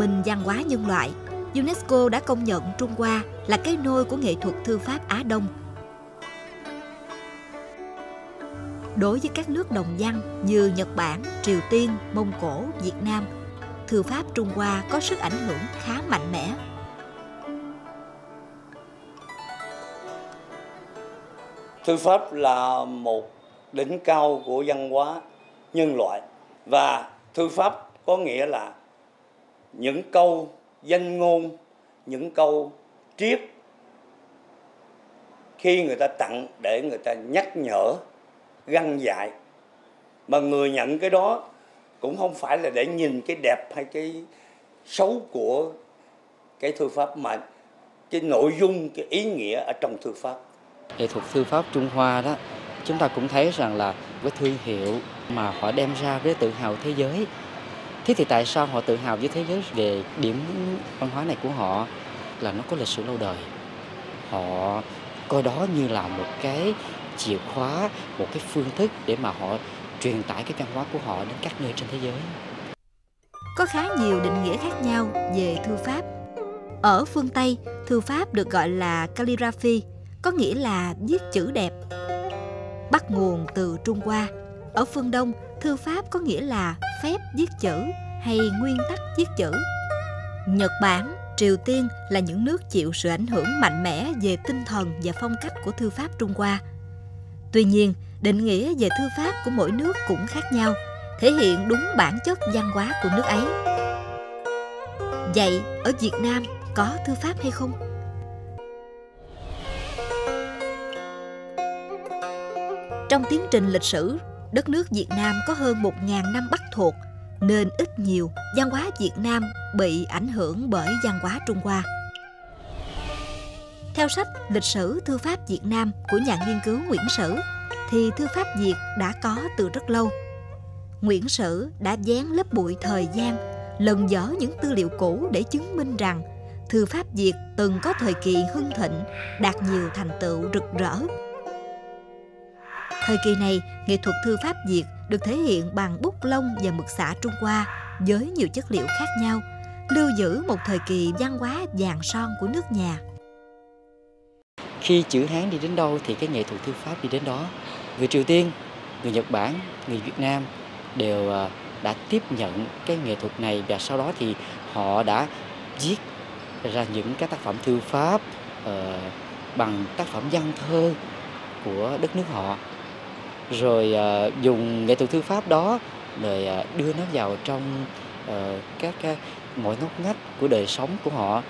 Minh văn hóa nhân loại, UNESCO đã công nhận Trung Hoa là cái nôi của nghệ thuật thư pháp Á Đông. Đối với các nước đồng văn như Nhật Bản, Triều Tiên, Mông Cổ, Việt Nam, thư pháp Trung Hoa có sức ảnh hưởng khá mạnh mẽ. Thư pháp là một đỉnh cao của văn hóa nhân loại và thư pháp có nghĩa là những câu danh ngôn, những câu triết khi người ta tặng để người ta nhắc nhở, găng dạy. Mà người nhận cái đó cũng không phải là để nhìn cái đẹp hay cái xấu của cái thư pháp, mà cái nội dung, cái ý nghĩa ở trong thư pháp. Nghệ thuật thư pháp Trung Hoa đó, chúng ta cũng thấy rằng là cái thương hiệu mà họ đem ra với tự hào thế giới thế thì tại sao họ tự hào với thế giới về điểm văn hóa này của họ? Là nó có lịch sử lâu đời. Họ coi đó như là một cái chìa khóa, một cái phương thức để mà họ truyền tải cái văn hóa của họ đến các nơi trên thế giới. Có khá nhiều định nghĩa khác nhau về thư pháp. Ở phương tây, thư pháp được gọi là calligraphy, có nghĩa là viết chữ đẹp. Bắt nguồn từ trung hoa ở phương đông, thư pháp có nghĩa là phép viết chữ hay nguyên tắc viết chữ. Nhật bản, triều tiên là những nước chịu sự ảnh hưởng mạnh mẽ về tinh thần và phong cách của thư pháp trung hoa. Tuy nhiên, định nghĩa về thư pháp của mỗi nước cũng khác nhau, thể hiện đúng bản chất văn hóa của nước ấy. Vậy, ở việt nam có thư pháp hay không? Trong tiến trình lịch sử đất nước Việt Nam có hơn 1.000 năm bắc thuộc, nên ít nhiều văn hóa Việt Nam bị ảnh hưởng bởi văn hóa Trung Hoa. Theo sách Lịch sử Thư pháp Việt Nam của nhà nghiên cứu Nguyễn Sử, thì thư pháp Việt đã có từ rất lâu. Nguyễn Sử đã dán lớp bụi thời gian, lần dở những tư liệu cũ để chứng minh rằng thư pháp Việt từng có thời kỳ hưng thịnh, đạt nhiều thành tựu rực rỡ Thời kỳ này, nghệ thuật thư pháp Việt được thể hiện bằng bút lông và mực xạ Trung Hoa với nhiều chất liệu khác nhau, lưu giữ một thời kỳ văn hóa vàng son của nước nhà. Khi chữ Hán đi đến đâu thì cái nghệ thuật thư pháp đi đến đó. Người Triều Tiên, người Nhật Bản, người Việt Nam đều à, đã tiếp nhận cái nghệ thuật này và sau đó thì họ đã viết ra những cái tác phẩm thư pháp uh, bằng tác phẩm văn thơ của đất nước họ rồi uh, dùng nghệ thuật thư pháp đó để uh, đưa nó vào trong uh, các uh, mọi ngóc ngách của đời sống của họ.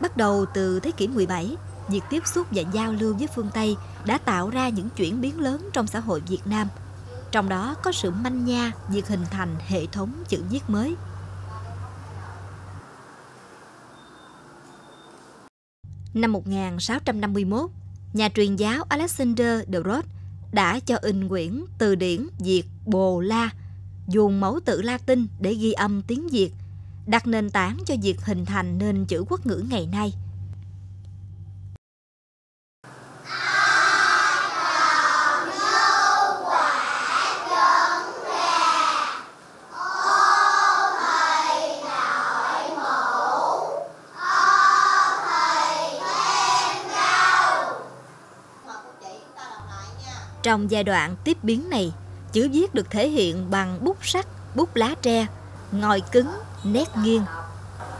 Bắt đầu từ thế kỷ 17, việc tiếp xúc và giao lưu với phương Tây đã tạo ra những chuyển biến lớn trong xã hội Việt Nam. Trong đó có sự manh nha việc hình thành hệ thống chữ viết mới. Năm 1651, nhà truyền giáo Alexander de Rhodes đã cho in quyển từ điển Việt Bồ La, dùng mẫu tự Latin để ghi âm tiếng Việt, đặt nền tảng cho việc hình thành nên chữ quốc ngữ ngày nay – Trong giai đoạn tiếp biến này, chữ viết được thể hiện bằng bút sắt, bút lá tre, ngòi cứng, nét nghiêng.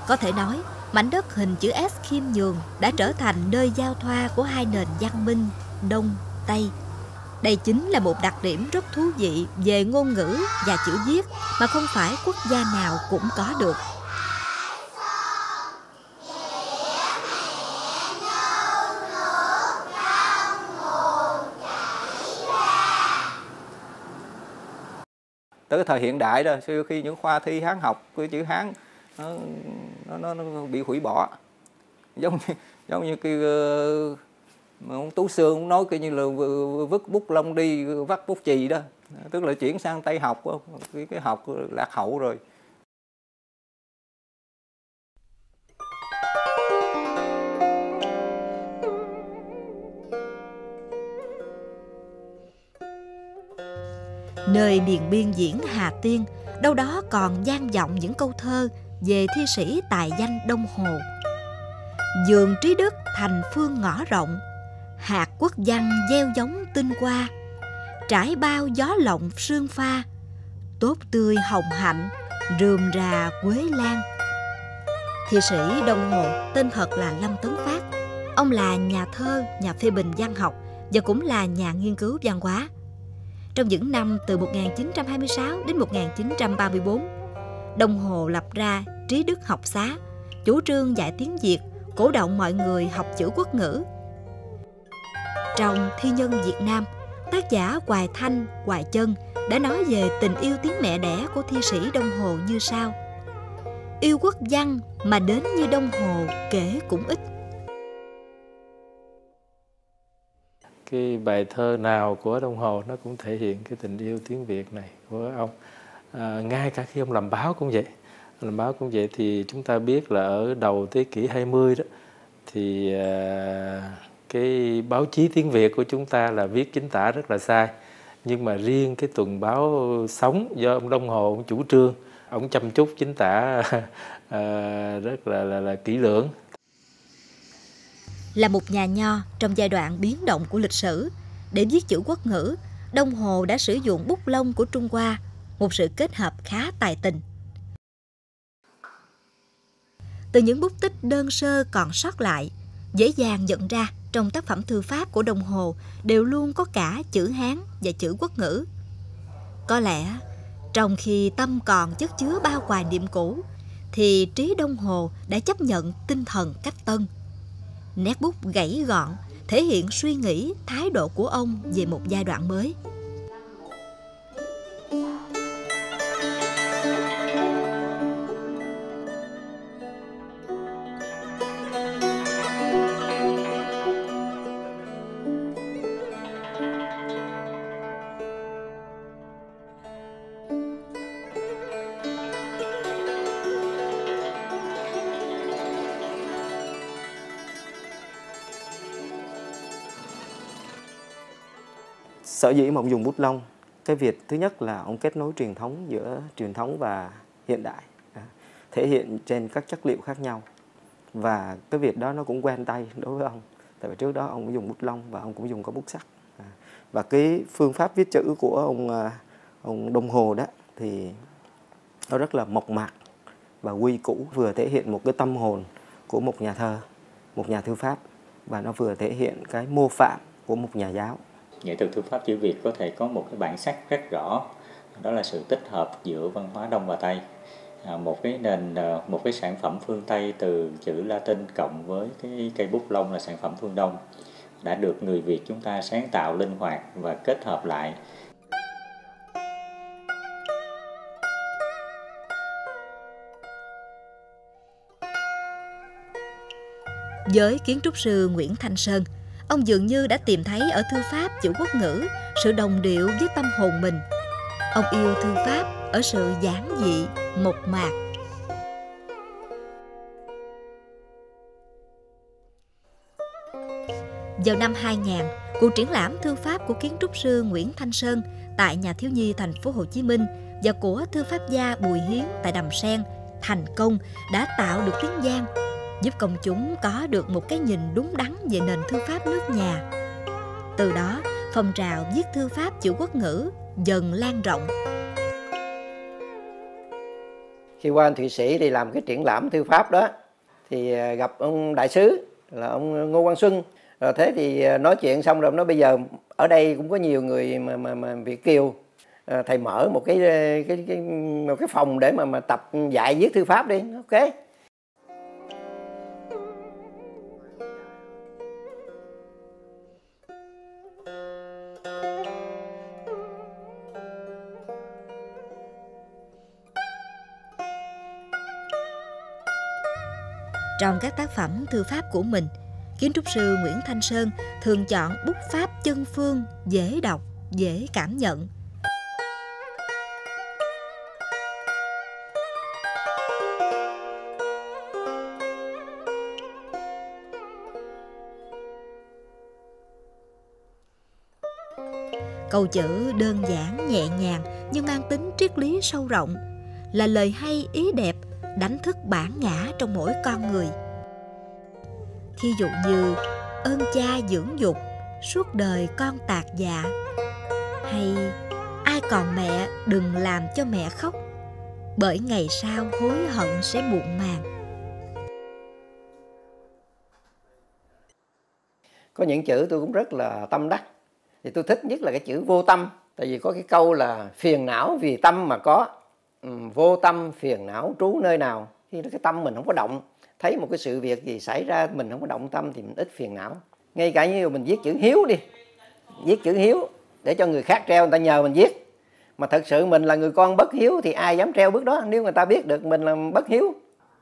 Có thể nói, mảnh đất hình chữ S khiêm nhường đã trở thành nơi giao thoa của hai nền văn minh Đông, Tây. Đây chính là một đặc điểm rất thú vị về ngôn ngữ và chữ viết mà không phải quốc gia nào cũng có được. Tới thời hiện đại rồi sau khi những khoa thi hán học cái chữ hán nó, nó, nó bị hủy bỏ. Giống như giống như cái ờ, mà ông tú xương ông nói cái như là vứt bút lông đi vắt bút chì đó. Tức là chuyển sang tây học cái cái học lạc hậu rồi. Nơi miền biên diễn Hà Tiên, đâu đó còn gian vọng những câu thơ về thi sĩ tài danh Đông Hồ. Dường trí đức thành phương ngõ rộng, hạt quốc văn gieo giống tinh qua, trải bao gió lộng sương pha, tốt tươi hồng hạnh, rườm rà quế lan. Thi sĩ Đông Hồ tên thật là Lâm Tấn Phát. Ông là nhà thơ, nhà phê bình văn học và cũng là nhà nghiên cứu văn hóa. Trong những năm từ 1926 đến 1934, Đông Hồ lập ra Trí Đức Học Xá, chủ trương dạy tiếng Việt, cổ động mọi người học chữ quốc ngữ. Trong Thi nhân Việt Nam, tác giả Hoài Thanh, Hoài Chân đã nói về tình yêu tiếng mẹ đẻ của thi sĩ Đông Hồ như sau. Yêu quốc văn mà đến như Đông Hồ kể cũng ít. Cái bài thơ nào của Đông Hồ nó cũng thể hiện cái tình yêu tiếng Việt này của ông. À, ngay cả khi ông làm báo cũng vậy. Làm báo cũng vậy thì chúng ta biết là ở đầu thế kỷ 20 đó thì à, cái báo chí tiếng Việt của chúng ta là viết chính tả rất là sai nhưng mà riêng cái tuần báo sống do ông Đông Hồ ông chủ trương ông chăm chút chính tả à, rất là, là là kỹ lưỡng là một nhà nho trong giai đoạn biến động của lịch sử để viết chữ quốc ngữ Đông Hồ đã sử dụng bút lông của Trung Hoa một sự kết hợp khá tài tình từ những bút tích đơn sơ còn sót lại dễ dàng nhận ra trong tác phẩm thư pháp của Đông Hồ đều luôn có cả chữ Hán và chữ quốc ngữ. Có lẽ, trong khi tâm còn chất chứa bao hoài niệm cũ, thì trí Đông Hồ đã chấp nhận tinh thần cách tân. Nét bút gãy gọn, thể hiện suy nghĩ, thái độ của ông về một giai đoạn mới. Sở dĩ mà ông dùng bút lông, cái việc thứ nhất là ông kết nối truyền thống giữa truyền thống và hiện đại à, thể hiện trên các chất liệu khác nhau. Và cái việc đó nó cũng quen tay đối với ông, tại vì trước đó ông cũng dùng bút lông và ông cũng dùng có bút sắt à. và cái phương pháp viết chữ của ông à, ông đồng Hồ đó thì nó rất là mộc mạc và quy củ, vừa thể hiện một cái tâm hồn của một nhà thơ, một nhà thư pháp và nó vừa thể hiện cái mô phạm của một nhà giáo nghệ thuật thư pháp chữ Việt có thể có một cái bản sắc rất rõ. Đó là sự tích hợp giữa văn hóa Đông và Tây. À, một cái nền à, một cái sản phẩm phương Tây từ chữ Latin cộng với cái cây bút lông là sản phẩm phương Đông. Đã được người Việt chúng ta sáng tạo linh hoạt và kết hợp lại. Với kiến trúc sư Nguyễn Thanh Sơn, ông dường như đã tìm thấy ở thư pháp chữ quốc ngữ sự đồng điệu với tâm hồn mình. Ông yêu thư pháp ở sự giản dị, mộc mạc. Vào năm 2000, cuộc triển lãm thư pháp của kiến trúc sư Nguyễn Thanh Sơn tại nhà thiếu nhi thành phố Hồ Chí Minh và của thư pháp gia Bùi Hiến tại Đầm Sen thành công đã tạo được tiếng vang giúp công chúng có được một cái nhìn đúng đắn về nền thư pháp nước nhà. Từ đó, phong trào viết thư pháp chữ quốc ngữ dần lan rộng. Khi qua Thụy Sĩ thì làm cái triển lãm thư pháp đó thì à, gặp ông đại sứ là ông Ngô Quang Xuân rồi thế thì à, nói chuyện xong rồi nói bây giờ ở đây cũng có nhiều người mà mà, mà Việt kiều à, thầy mở một cái cái cái một cái phòng để mà mà tập dạy viết thư pháp đi ok Trong các tác phẩm thư pháp của mình, kiến trúc sư Nguyễn Thanh Sơn thường chọn bút pháp chân phương, dễ đọc, dễ cảm nhận. Câu chữ đơn giản, nhẹ nhàng nhưng mang tính triết lý sâu rộng, là lời hay ý đẹp đánh thức bản ngã trong mỗi con người. Thí dụ như ơn cha dưỡng dục, suốt đời con tạc dạ, hay ai còn mẹ đừng làm cho mẹ khóc, bởi ngày sau hối hận sẽ muộn màng. Có những chữ tôi cũng rất là tâm đắc thì tôi thích nhất là cái chữ vô tâm tại vì có cái câu là phiền não vì tâm mà có vô tâm phiền não trú nơi nào khi cái tâm mình không có động. Thấy một cái sự việc gì xảy ra mình không có động tâm thì mình ít phiền não. Ngay cả như mình viết chữ hiếu đi viết chữ hiếu để cho người khác treo người ta nhờ mình viết. Mà thật sự mình là người con bất hiếu thì ai dám treo bước đó? Nếu người ta biết được mình là bất hiếu.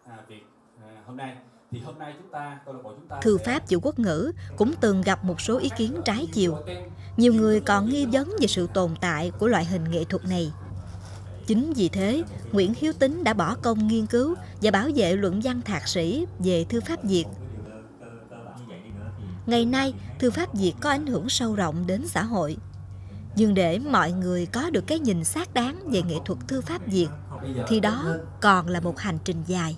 À, việc à, hôm nay thì hôm nay chúng ta câu lạc bộ chúng ta Thư pháp chữ quốc ngữ cũng từng gặp một số ý kiến trái chiều. Nhiều người còn nghi vấn về sự tồn tại của loại hình nghệ thuật này. Chính vì thế, Nguyễn Hiếu Tính đã bỏ công nghiên cứu và bảo vệ luận văn thạc sĩ về thư pháp Việt. Ngày nay, thư pháp Việt có ảnh hưởng sâu rộng đến xã hội. Nhưng để mọi người có được cái nhìn xác đáng về nghệ thuật thư pháp Việt, thì đó còn là một hành trình dài.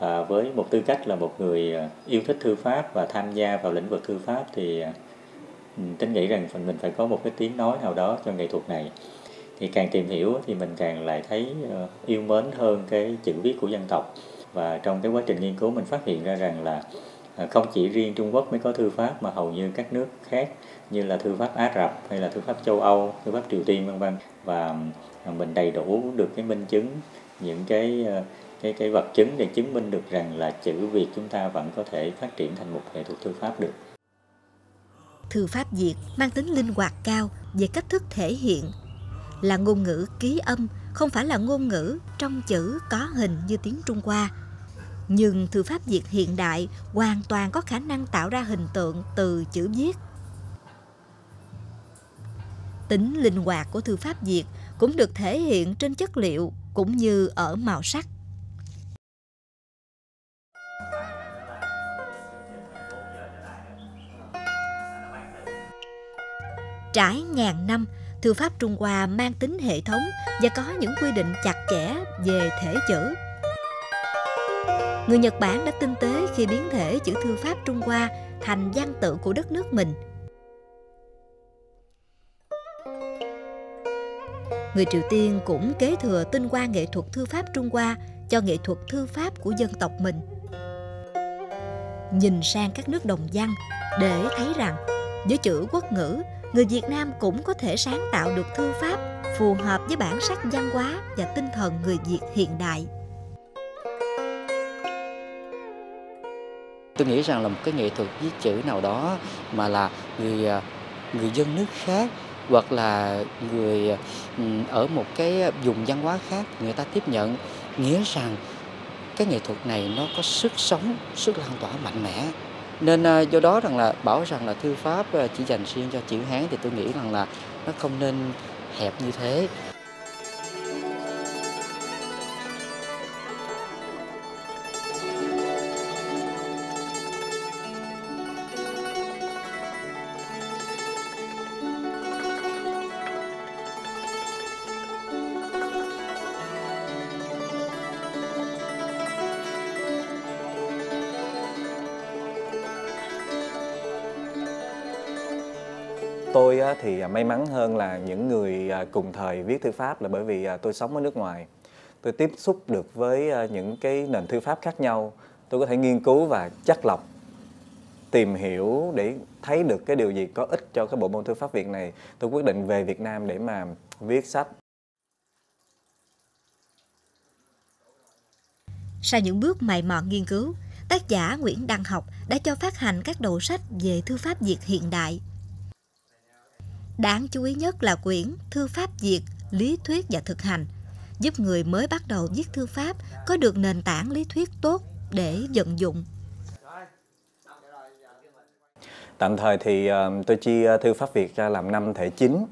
À, với một tư cách là một người à, yêu thích thư pháp và tham gia vào lĩnh vực thư pháp thì à, tính nghĩ rằng phần mình phải có một cái tiếng nói nào đó cho nghệ thuật này. Thì càng tìm hiểu thì mình càng lại thấy ờ, yêu mến hơn cái chữ viết của dân tộc. Và trong cái quá trình nghiên cứu mình phát hiện ra rằng là ờ, không chỉ riêng Trung Quốc mới có thư pháp mà hầu như các nước khác như là thư pháp Ả Rập hay là thư pháp châu Âu, thư pháp Triều Tiên vân vân. Và ờ, mình đầy đủ được cái minh chứng những cái cái cái vật chứng để chứng minh được rằng là chữ Việt chúng ta vẫn có thể phát triển thành một nghệ thuật thư pháp được. Thư pháp Việt mang tính linh hoạt cao về cách thức thể hiện, là ngôn ngữ ký âm, không phải là ngôn ngữ trong chữ có hình như tiếng Trung Hoa. Nhưng thư pháp Việt hiện đại hoàn toàn có khả năng tạo ra hình tượng từ chữ viết. Tính linh hoạt của thư pháp Việt cũng được thể hiện trên chất liệu cũng như ở màu sắc. Trải ngàn năm, thư pháp Trung Hoa mang tính hệ thống và có những quy định chặt chẽ về thể chữ. Người Nhật Bản đã tinh tế khi biến thể chữ thư pháp Trung Hoa thành văn tự của đất nước mình. Người Triều Tiên cũng kế thừa tinh hoa nghệ thuật thư pháp Trung Hoa cho nghệ thuật thư pháp của dân tộc mình. Nhìn sang các nước đồng văn để thấy rằng với chữ quốc ngữ người Việt Nam cũng có thể sáng tạo được thư pháp phù hợp với bản sắc văn hóa và tinh thần người Việt hiện đại. Tôi nghĩ rằng là một cái nghệ thuật viết chữ nào đó mà là người à, người dân nước khác hoặc là người ở một cái vùng văn hóa khác người ta tiếp nhận nghĩa rằng cái nghệ thuật này nó có sức sống, sức lan tỏa mạnh mẽ nên ờ, do đó rằng là bảo rằng là thư pháp ờ, chỉ dành riêng cho chữ hán thì tôi nghĩ rằng là nó không nên hẹp như thế. Thì à, may mắn hơn là những người à, cùng thời viết thư pháp là bởi vì à, tôi sống ở nước ngoài. Tôi tiếp xúc được với những cái nền thư pháp khác nhau. Tôi có thể nghiên cứu và chắc lọc tìm hiểu để thấy được cái điều gì có ích cho cái bộ môn thư pháp Việt này. Tôi quyết định về Việt Nam để mà viết sách. Sau những bước mày mò nghiên cứu, tác giả Nguyễn Đăng Học đã cho phát hành các đầu sách về thư pháp Việt hiện đại. Đáng chú ý nhất là quyển Thư pháp Việt, lý thuyết và thực hành, giúp người mới bắt đầu viết thư pháp có được nền tảng lý thuyết tốt để vận dụng. Tạm thời thì ờ, tôi chia ờ, thư pháp Việt ra làm năm thể chính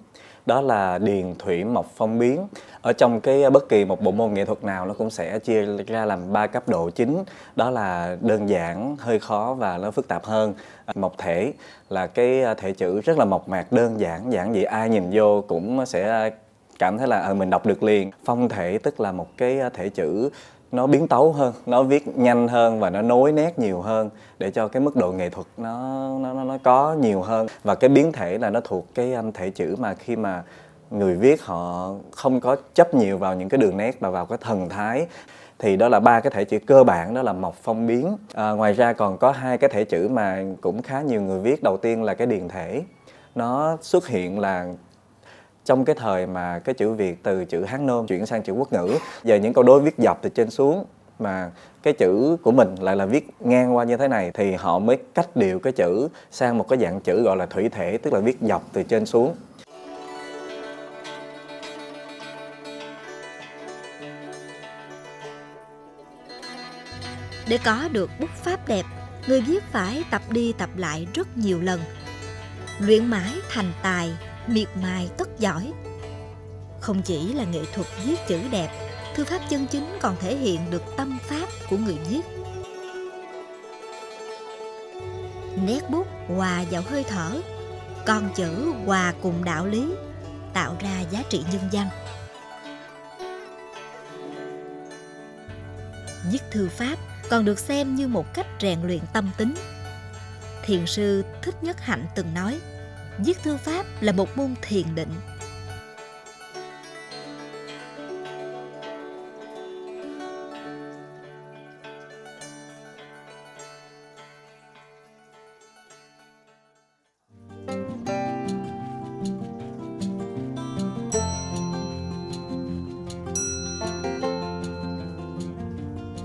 đó là điền thủy mộc phong biến. Ở trong cái ờ, bất kỳ một bộ môn nghệ thuật nào, nó cũng sẽ chia ra làm ba cấp độ chính. Đó là đơn giản, hơi khó và nó phức tạp hơn. Ờ, mộc thể là cái ờ, thể chữ rất là mộc mạc, đơn giản giản dị, ai nhìn vô cũng sẽ cảm thấy là mình đọc được liền. Phong thể tức là một cái thể chữ nó biến tấu hơn nó viết nhanh hơn và nó nối nét nhiều hơn để cho cái mức độ nghệ thuật nó nó nó có nhiều hơn. Và cái biến thể là nó thuộc cái anh thể chữ mà khi mà người viết họ không có chấp nhiều vào những cái đường nét mà vào cái thần thái. Thì đó là ba cái thể chữ cơ bản đó là mộc phong biến. À, ngoài ra còn có hai cái thể chữ mà cũng khá nhiều người viết. Đầu tiên là cái điền thể. Nó xuất hiện là trong cái thời mà cái chữ Việt từ chữ Hán Nôm chuyển sang chữ quốc ngữ giờ những câu đối viết dọc từ trên xuống mà cái chữ của mình lại là viết ngang qua như thế này thì họ mới cách điều cái chữ sang một cái dạng chữ gọi là thủy thể tức là viết dọc từ trên xuống Để có được bút pháp đẹp, người viết phải tập đi tập lại rất nhiều lần. Luyện mãi thành tài, miệt mài tất giỏi. Không chỉ là nghệ thuật viết chữ đẹp, thư pháp chân chính còn thể hiện được tâm pháp của người viết. Nét bút hòa vào hơi thở, con chữ hòa cùng đạo lý, tạo ra giá trị nhân văn. Viết thư pháp còn được xem như một cách rèn luyện tâm tính. Thiền sư Thích Nhất Hạnh từng nói, viết thư pháp là một môn thiền định.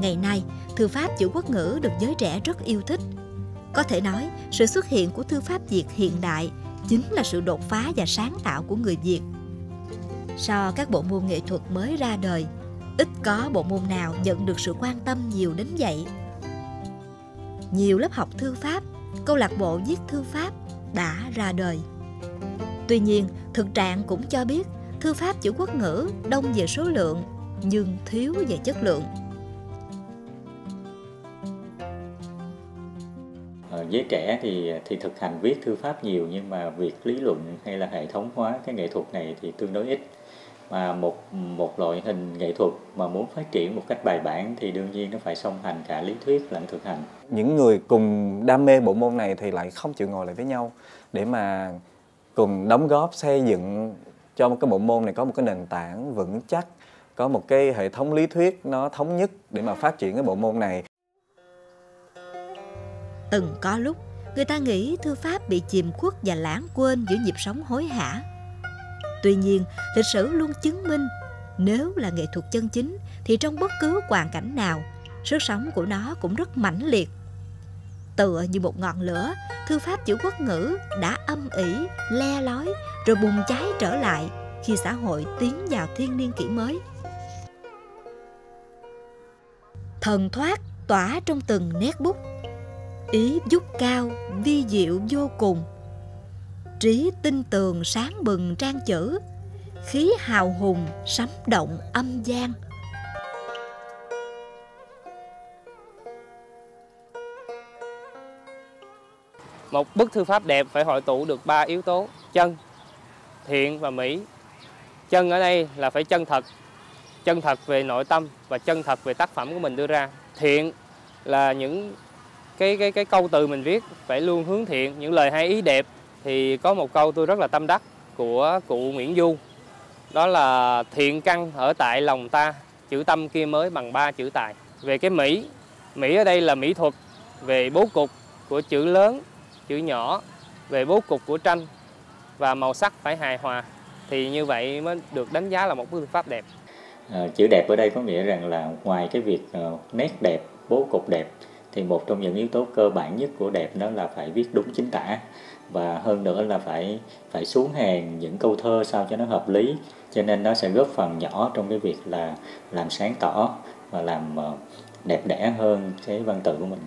Ngày nay, thư pháp chữ quốc ngữ được giới trẻ rất yêu thích. Có thể nói, sự xuất hiện của thư pháp Việt hiện đại chính là sự đột phá và sáng tạo của người Việt. Sau các bộ môn nghệ thuật mới ra đời, ít có bộ môn nào nhận được sự quan tâm nhiều đến vậy. Nhiều lớp học thư pháp, câu lạc bộ viết thư pháp đã ra đời. Tuy nhiên, thực trạng cũng cho biết thư pháp chữ quốc ngữ đông về số lượng nhưng thiếu về chất lượng. Ờ, giới trẻ thì thì thực hành viết thư pháp nhiều nhưng mà việc lý luận hay là hệ thống hóa cái nghệ thuật này thì tương đối ít. Mà một một loại hình nghệ thuật mà muốn phát triển một cách bài bản thì đương nhiên nó phải song hành cả lý thuyết lẫn thực hành. Những người cùng đam mê bộ môn này thì lại không chịu ngồi lại với nhau. Để mà cùng đóng góp, xây dựng cho một cái bộ môn này có một cái nền tảng vững chắc, có một cái hệ thống lý thuyết nó thống nhất để mà phát triển cái bộ môn này Từng có lúc, người ta nghĩ thư pháp bị chìm khuất và lãng quên giữa nhịp sống hối hả. Tuy nhiên, lịch sử luôn chứng minh nếu là nghệ thuật chân chính thì trong bất cứ hoàn cảnh nào, sức sống của nó cũng rất mãnh liệt. Tựa như một ngọn lửa, thư pháp chữ quốc ngữ đã âm ỉ, le lói rồi bùng cháy trở lại khi xã hội tiến vào thiên niên kỷ mới. Thần thoát tỏa trong từng nét bút ý dút cao vi diệu vô cùng. Trí tinh tường sáng bừng trang chữ, khí hào hùng sấm động âm gian. Một bức thư pháp đẹp phải hội tụ được ba yếu tố, chân, thiện và mỹ. Chân ở đây là phải chân thật chân thật về nội tâm và chân thật về tác phẩm của mình đưa ra. Thiện là những cái cái cái câu từ mình viết phải luôn hướng thiện những lời hay ý đẹp thì có một câu tôi rất là tâm đắc của cụ Nguyễn Du. Đó là thiện căn ở tại lòng ta chữ tâm kia mới bằng ba chữ tài. Về cái mỹ mỹ ở đây là mỹ thuật về bố cục của chữ lớn chữ nhỏ về bố cục của tranh và màu sắc phải hài hòa thì như vậy mới được đánh giá là một bức thư pháp đẹp. À, chữ đẹp ở đây có nghĩa rằng là ngoài cái việc uh, nét đẹp bố cục đẹp thì một trong những yếu tố cơ bản nhất của đẹp đó là phải viết đúng chính tả. Và hơn nữa là phải phải xuống hàng những câu thơ sao cho nó hợp lý. Cho nên nó sẽ góp phần nhỏ trong cái việc là làm sáng tỏ và làm ờ, đẹp đẽ hơn cái văn tự của mình.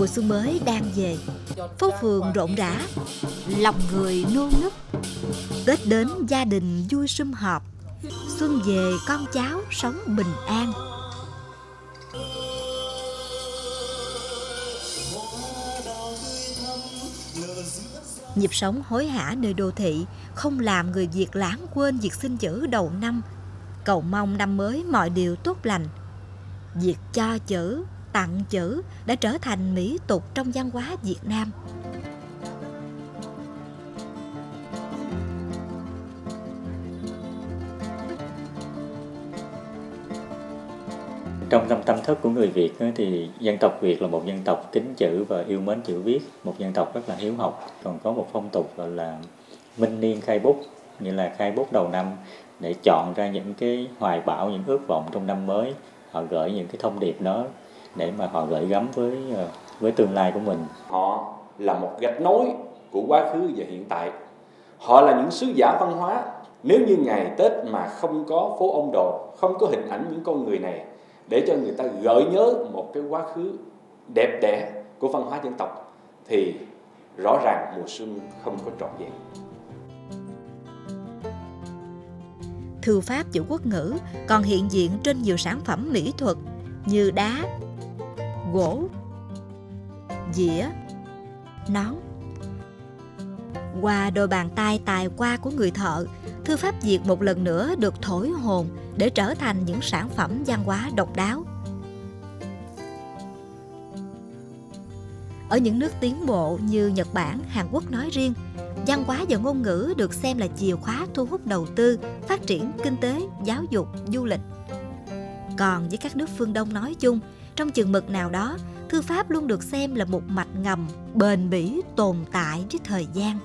Mùa xuân mới đang về. Phố phường rộn rã Lòng người nô nức. Tết đến gia đình vui sum họp. Xuân về con cháu sống bình an. Nhịp sống hối hả nơi đô thị Không làm người Việt lãng quên việc xin chữ đầu năm. Cầu mong năm mới mọi điều tốt lành. Việc cho chữ, tặng chữ đã trở thành mỹ tục trong văn hóa Việt Nam. Trong tâm tâm thức của người Việt thì dân tộc Việt là một dân tộc kính chữ và yêu mến chữ viết, một dân tộc rất là hiếu học. Còn có một phong tục gọi là minh niên khai bút, như là khai bút đầu năm để chọn ra những cái hoài bão, những ước vọng trong năm mới. Họ gửi những cái thông điệp đó để mà họ gửi gắm với ờ, với tương lai của mình. Họ là một gạch nối của quá khứ và hiện tại. Họ là những sứ giả văn hóa. Nếu như ngày Tết mà không có phố ông đồ, không có hình ảnh những con người này để cho người ta gợi nhớ một cái quá khứ đẹp đẽ của văn hóa dân tộc thì rõ ràng mùa xuân không có trọn vẹn. Thư pháp chữ quốc ngữ còn hiện diện trên nhiều sản phẩm mỹ thuật như đá, gỗ, dĩa, nón. Qua đôi bàn tay tài qua của người thợ, thư pháp Việt một lần nữa được thổi hồn để trở thành những sản phẩm văn hóa độc đáo. Ở những nước tiến bộ như Nhật Bản, Hàn Quốc nói riêng, văn hóa và ngôn ngữ được xem là chìa khóa thu hút đầu tư, phát triển kinh tế, giáo dục, du lịch. Còn với các nước phương Đông nói chung, trong chừng mực nào đó, thư pháp luôn được xem là một mạch ngầm bền bỉ tồn tại với thời gian.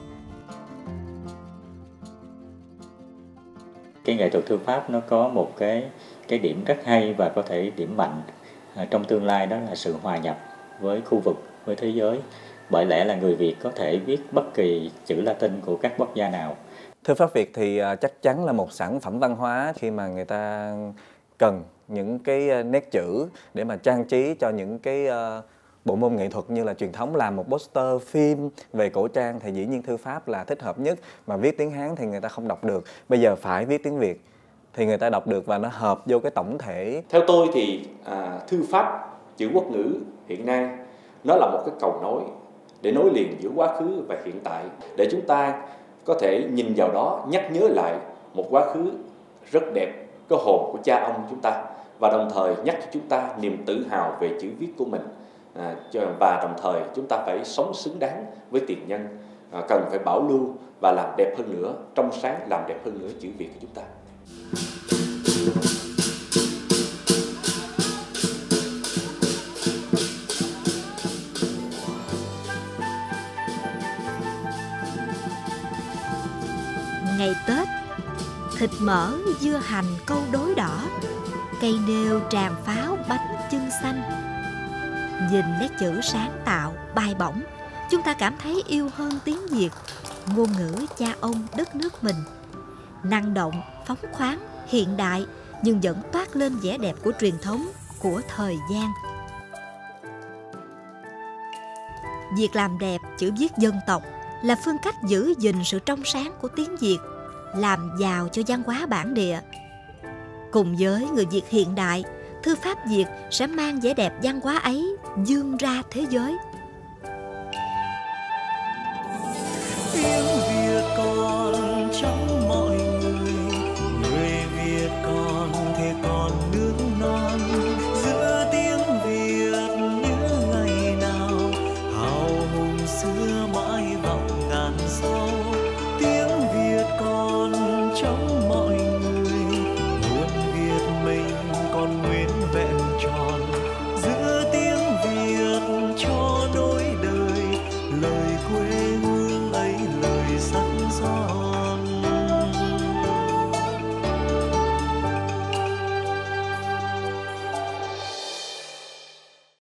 Cái nghệ thuật thư pháp nó có một cái cái điểm rất hay và có thể điểm mạnh à, trong tương lai đó là sự hòa nhập với khu vực, với thế giới. Bởi lẽ là người Việt có thể viết bất kỳ chữ Latin của các quốc gia nào. Thư pháp Việt thì à, chắc chắn là một sản phẩm văn hóa khi mà người ta cần những cái ờ, nét chữ để mà trang trí cho những cái ờ, bộ môn nghệ thuật như là truyền thống làm một poster phim về cổ trang thì dĩ nhiên thư pháp là thích hợp nhất. Mà viết tiếng Hán thì người ta không đọc được. Bây giờ phải viết tiếng Việt thì người ta đọc được và nó hợp vô cái tổng thể. Theo tôi thì à, thư pháp chữ quốc ngữ hiện nay nó là một cái cầu nối để nối liền giữa quá khứ và hiện tại để chúng ta có thể nhìn vào đó nhắc nhớ lại một quá khứ rất đẹp cái hồn của cha ông chúng ta và đồng thời nhắc cho chúng ta niềm tự hào về chữ viết của mình. À, và đồng thời chúng ta phải sống xứng đáng với tiền nhân. À, cần phải bảo lưu và làm đẹp hơn nữa trong sáng làm đẹp hơn nữa chữ việt của chúng ta. Mỡ, dưa hành, câu đối đỏ Cây nêu, tràng pháo, bánh chưng xanh. Nhìn nét chữ sáng tạo, bay bổng Chúng ta cảm thấy yêu hơn tiếng Việt Ngôn ngữ cha ông đất nước mình. Năng động, phóng khoáng, hiện đại Nhưng vẫn toát lên vẻ đẹp của truyền thống, của thời gian. Việc làm đẹp chữ viết dân tộc là phương cách giữ gìn sự trong sáng của tiếng Việt, làm giàu cho văn hóa bản địa. Cùng với người Việt hiện đại, thư pháp Việt sẽ mang vẻ đẹp văn hóa ấy dương ra thế giới.